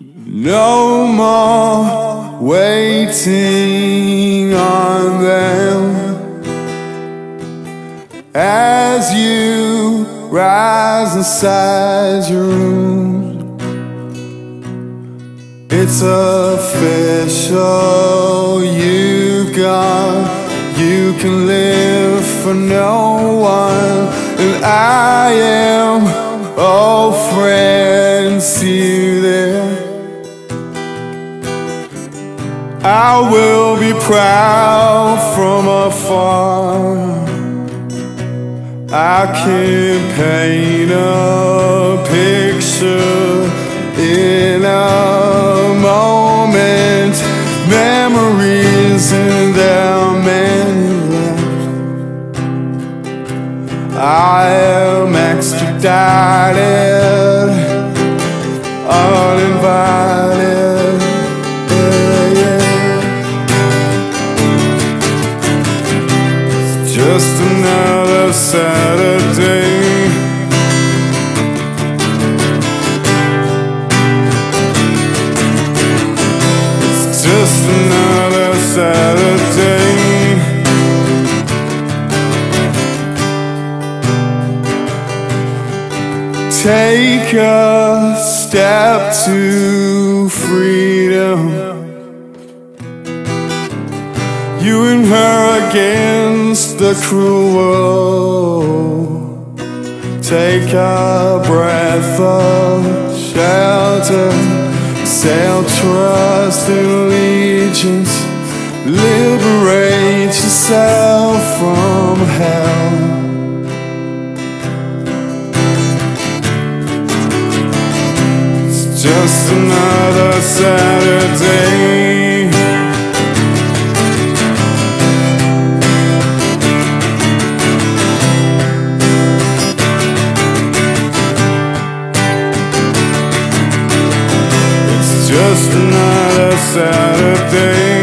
No more waiting on them as you rise inside your room. It's official, you've gone. You can live for no one, and I am. Oh, I will be proud from afar. I can paint a picture in a moment. Memories and there are many left. I am extradited, just another Saturday. It's just another Saturday. Take a step to freedom. You and her against the cruel world. Take a breath of shelter. Sail trust and allegiance. Liberate yourself from hell. It's just another Saturday. Just another Saturday.